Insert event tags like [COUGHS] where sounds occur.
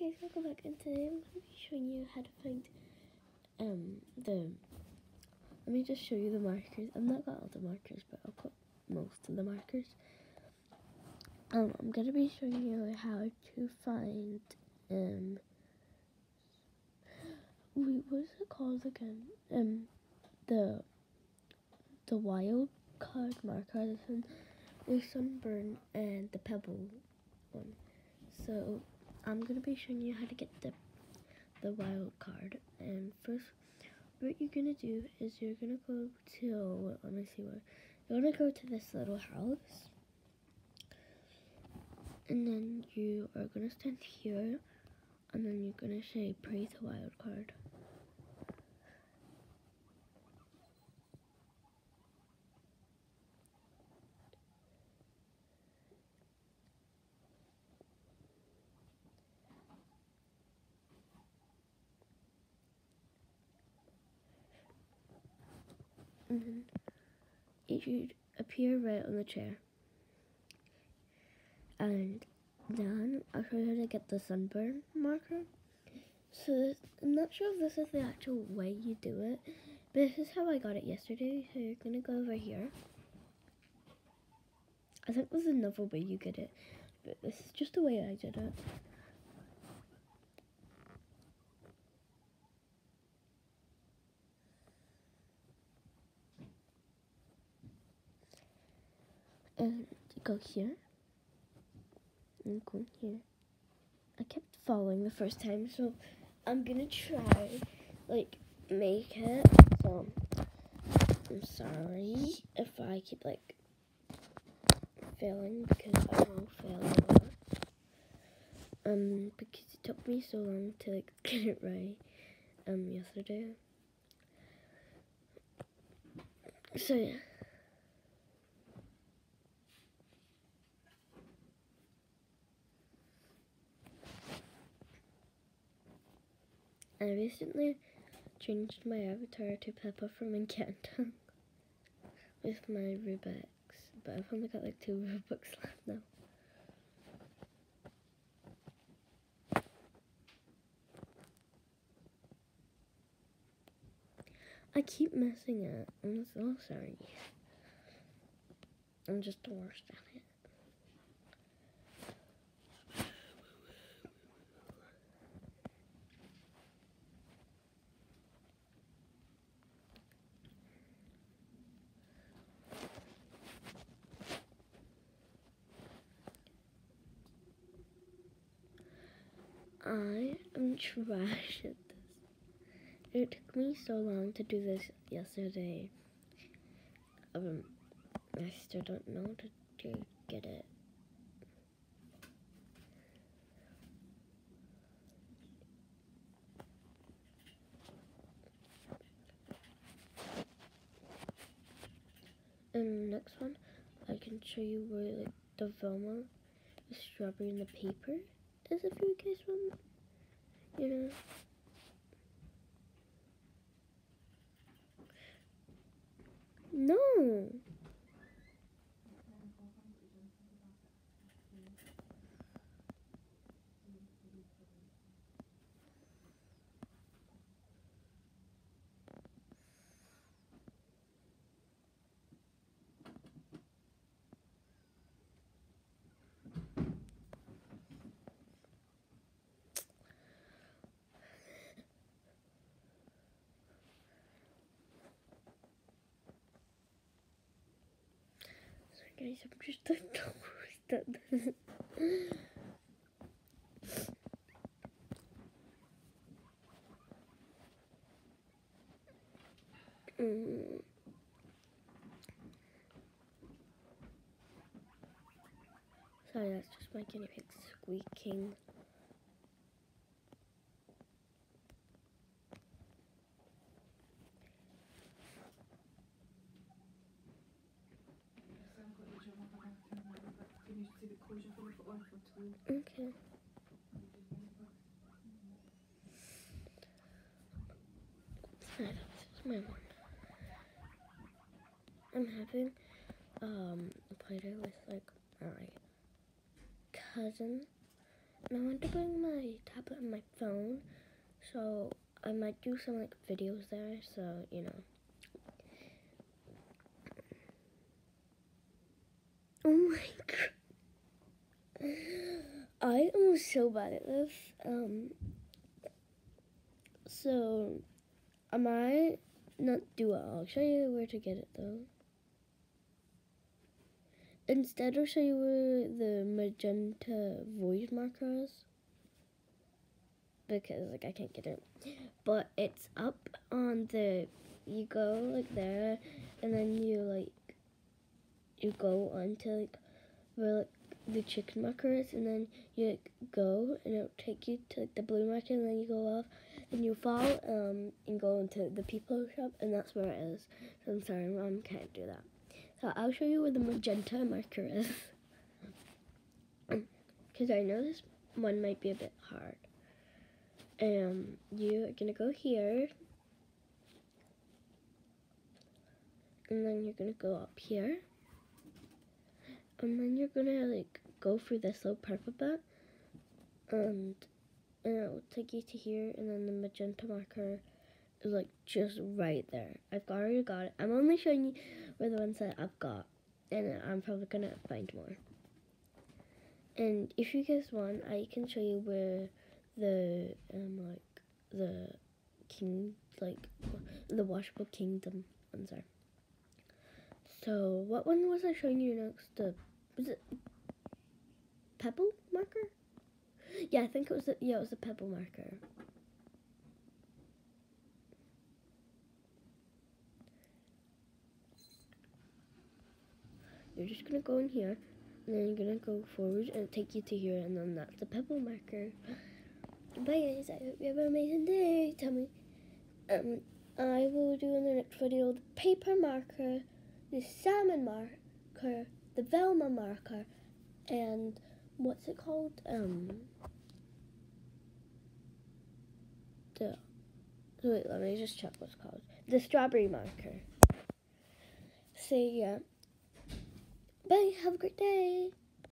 guys, welcome back and today I'm going to be showing you how to find um the let me just show you the markers. I've not got all the markers but I've got most of the markers. Um I'm gonna be showing you how to find um wait, what is it called again? Um the the wild card marker, this one, the sunburn and the pebble one. So I'm gonna be showing you how to get the the wild card. And first, what you're gonna do is you're gonna go to let me see where you're gonna go to this little house, and then you are gonna stand here, and then you're gonna say pray the wild card. And then it should appear right on the chair. And then I'll show you how to get the sunburn marker. So I'm not sure if this is the actual way you do it, but this is how I got it yesterday. So you're gonna go over here. I think there's another way you get it, but this is just the way I did it. and go here and go here. I kept falling the first time, so I'm gonna try like make it. So I'm sorry if I keep like failing because I will fail a lot. Um, because it took me so long to like [LAUGHS] get it right. Um, yesterday. So yeah. I recently changed my avatar to Pepa from Encanto [LAUGHS] with my Robux, but I've only got like two [LAUGHS] Robux left now. I keep messing it. I'm so sorry. I'm just the worst at it. I am trash at this. It took me so long to do this yesterday. Um, I still don't know how to get it. And next one, I can show you where like the Velma, the strawberry, and the paper is if you guys want, you know. No. Sorry guys, I'm just this. [LAUGHS] Mm. Sorry, that's just my guinea pig squeaking. Okay. My one. I'm having um a play-doh with like my cousin and I want to bring my tablet and my phone, so I might do some like videos there. So you know. Oh my [LAUGHS] god. I am so bad at this. Um, so, I might not do it. I'll show you where to get it though. Instead, I'll show you where the magenta void marker is. Because, like, I can't get it. But it's up on the, you go, like, there, and then you, like, you go onto, like, where, like, the chicken marker is, and then you go, and it'll take you to like, the blue marker, and then you go off, and you fall, um, and go into the people shop, and that's where it is. So I'm sorry, mom can't do that. So I'll show you where the magenta marker is, [COUGHS] because I know this one might be a bit hard. Um, you're gonna go here, and then you're gonna go up here and then you're gonna like go through this little purple bit and and it will take you to here and then the magenta marker is like just right there. I've already got it. I'm only showing you where the ones that I've got and I'm probably gonna find more. And if you guys want I can show you where the um like the king like the washable kingdom ones are. So what one was I showing you next? The was it pebble marker? Yeah, I think it was. A, yeah, it was a pebble marker. You're just gonna go in here, and then you're gonna go forward and take you to here, and then that's the pebble marker. Bye guys, I hope you have an amazing day. Tell me, um, I will do in the next video the paper marker, the salmon marker, the Velma marker, and what's it called? Um, the wait, let me just check what's called. The strawberry marker. So yeah. Bye. Have a great day.